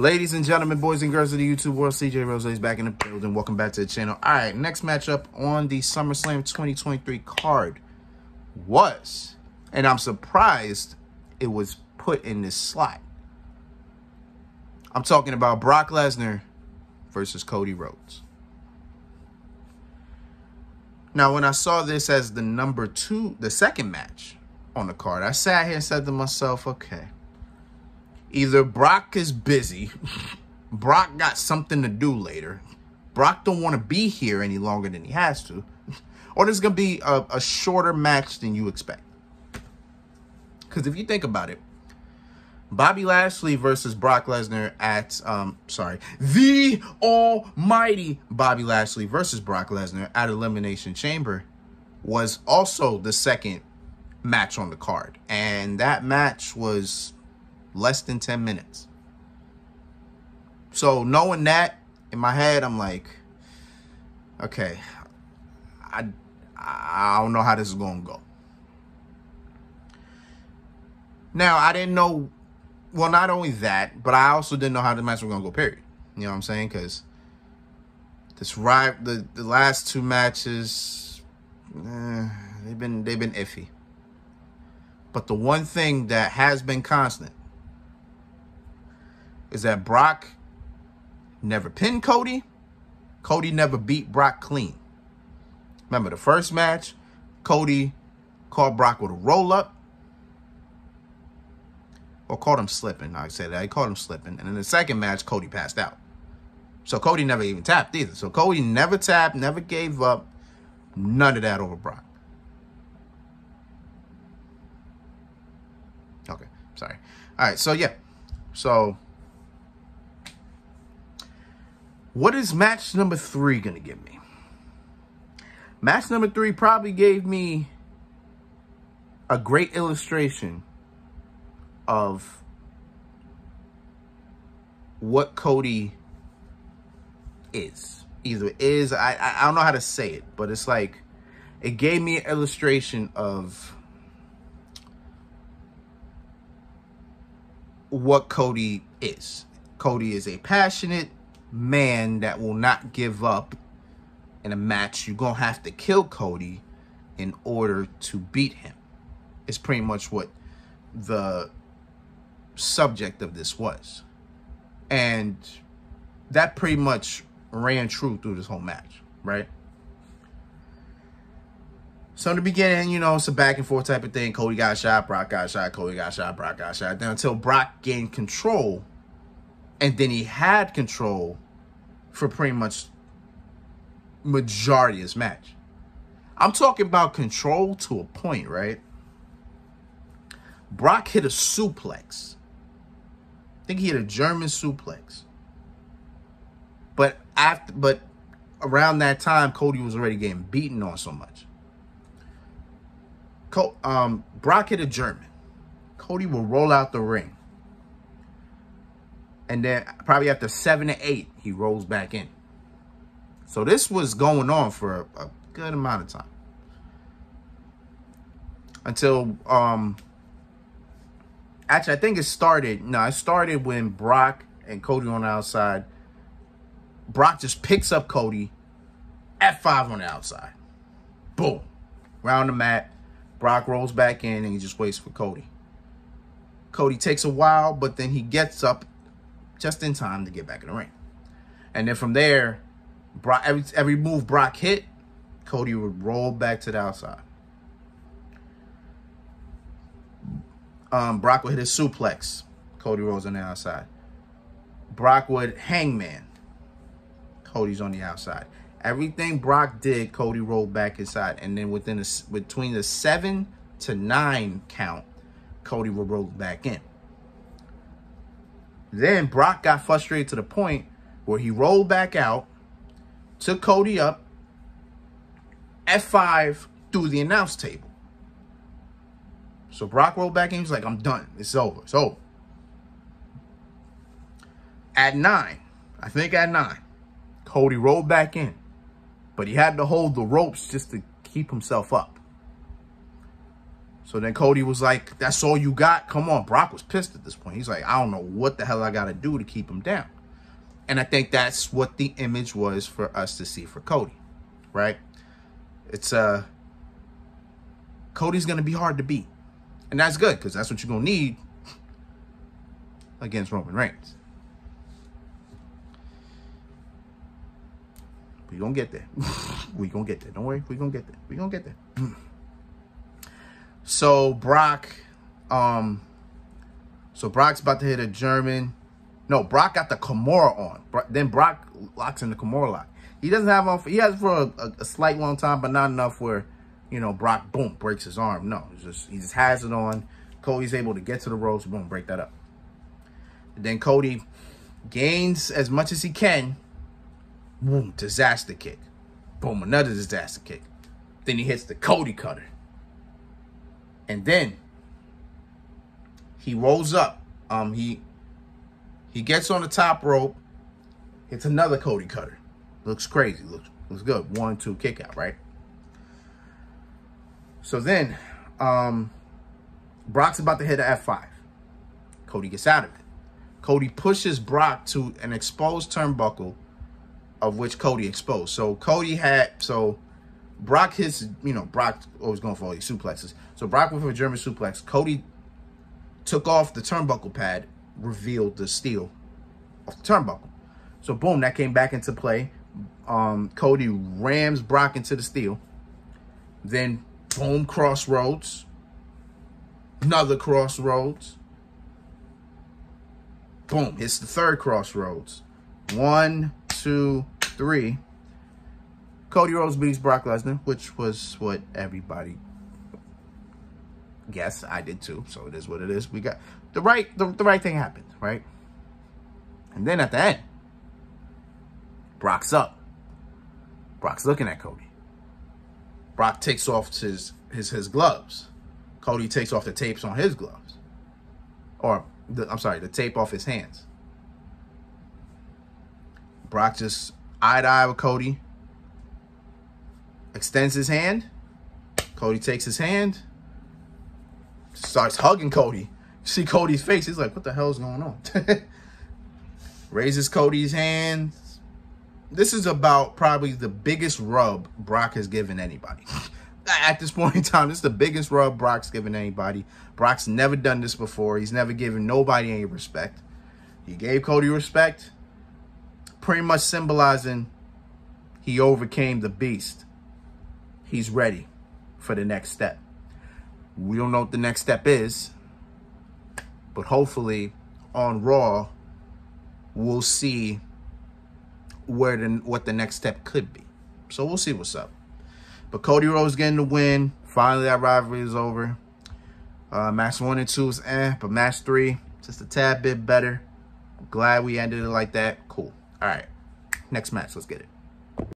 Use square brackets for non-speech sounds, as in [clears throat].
Ladies and gentlemen, boys and girls of the YouTube world, CJ Rozay is back in the building. Welcome back to the channel. All right, next matchup on the SummerSlam 2023 card was, and I'm surprised it was put in this slot. I'm talking about Brock Lesnar versus Cody Rhodes. Now, when I saw this as the number two, the second match on the card, I sat here and said to myself, okay, Either Brock is busy, Brock got something to do later, Brock don't want to be here any longer than he has to, or there's going to be a, a shorter match than you expect. Because if you think about it, Bobby Lashley versus Brock Lesnar at, um, sorry, the almighty Bobby Lashley versus Brock Lesnar at Elimination Chamber was also the second match on the card. And that match was less than 10 minutes. So knowing that in my head, I'm like, okay, I, I don't know how this is going to go. Now, I didn't know, well, not only that, but I also didn't know how the match was going to go, period. You know what I'm saying? Because this right, the, the last two matches, eh, they've been they've been iffy. But the one thing that has been constant is that Brock never pinned Cody. Cody never beat Brock clean. Remember the first match, Cody caught Brock with a roll up. Or caught him slipping. I said that. He caught him slipping. And in the second match, Cody passed out. So Cody never even tapped either. So Cody never tapped, never gave up. None of that over Brock. Okay, sorry. All right, so yeah. So What is match number three going to give me? Match number three probably gave me a great illustration of what Cody is. Either is, I, I don't know how to say it, but it's like, it gave me an illustration of what Cody is. Cody is a passionate, man that will not give up in a match. You're going to have to kill Cody in order to beat him. It's pretty much what the subject of this was. And that pretty much ran true through this whole match, right? So in the beginning, you know, it's a back and forth type of thing. Cody got shot, Brock got shot, Cody got shot, Brock got shot. Then until Brock gained control and then he had control for pretty much majority of this match. I'm talking about control to a point, right? Brock hit a suplex. I think he hit a German suplex. But after but around that time, Cody was already getting beaten on so much. Co um, Brock hit a German. Cody will roll out the ring. And then probably after seven to eight, he rolls back in. So this was going on for a, good amount of time. Until, um, actually, I think it started, no, it started when Brock and Cody on the outside. Brock just picks up Cody, F5 on the outside. Boom. Round the mat. Brock rolls back in and he just waits for Cody. Cody takes a while, but then he gets up just in time to get back in the ring. And then from there, Brock, every, every move Brock hit, Cody would roll back to the outside. Um, Brock would hit a suplex. Cody rolls on the outside. Brock would hangman. Cody's on the outside. Everything Brock did, Cody rolled back inside. And then within the, between the seven to nine count, Cody would roll back in. Then Brock got frustrated to the point where he rolled back out, took Cody up, F5 through the announce table. So Brock rolled back in. He's like, I'm done. It's over. It's over. At nine, I think at nine, Cody rolled back in. But he had to hold the ropes just to keep himself up. So then Cody was like, that's all you got? Come on. Brock was pissed at this point. He's like, I don't know what the hell I got to do to keep him down. And I think that's what the image was for us to see for Cody, right? It's, uh, Cody's going to be hard to beat. And that's good because that's what you're going to need against Roman Reigns. We gonna get there. [laughs] we gonna get there. Don't worry. We gonna get there. We gonna get there. [clears throat] so Brock, um, so Brock's about to hit a German. No, Brock got the Kimura on. Then Brock locks in the Kimura lock. He doesn't have on. He has for a, a, a, slight long time, but not enough where, you know, Brock boom breaks his arm. No, just he just has it on. Cody's able to get to the ropes, boom, break that up. And then Cody gains as much as he can Boom, disaster kick. Boom, another disaster kick. Then he hits the Cody cutter. And then he rolls up. Um, he he gets on the top rope, It's another Cody cutter. Looks crazy. Looks looks good. One, two, kick out, right? So then, um, Brock's about to hit an F5. Cody gets out of it. Cody pushes Brock to an exposed turnbuckle of which Cody exposed. So Cody had so Brock hits, you know, Brock always going for all these suplexes. So Brock went for a German suplex. Cody took off the turnbuckle pad, revealed the steel of the turnbuckle. So boom, that came back into play. Um, Cody rams Brock into the steel. Then boom, Cross Rhodes. Another Cross Rhodes. Boom, hits the third Cross Rhodes. One, two, three. Cody Rhodes beats Brock Lesnar, which was what everybody guessed. I did too, so it is what it is. We got the right, the, the right thing happened, right? And then at the end, Brock's up. Brock's looking at Cody. Brock takes off his his his gloves. Cody takes off the tapes on his gloves. Or the, I'm sorry, the tape off his hands. Brock just eye to eye with Cody. Extends his hand. Cody takes his hand. Starts hugging Cody. See Cody's face. He's like, what the hell is going on? [laughs] Raises Cody's hand. This is about probably the biggest rub Brock has given anybody. [laughs] At this point in time, this is the biggest rub Brock's given anybody. Brock's never done this before. He's never given nobody any respect. He gave Cody respect pretty much symbolizing he overcame the beast. He's ready for the next step. We don't know what the next step is, but hopefully on Raw, we'll see where the, what the next step could be. So we'll see what's up. But Cody Rhodes getting the win. Finally, that rivalry is over. Uh, match one and two is eh, but match three, just a tad bit better. glad we ended it like that. Cool. All right, next match. Let's get it.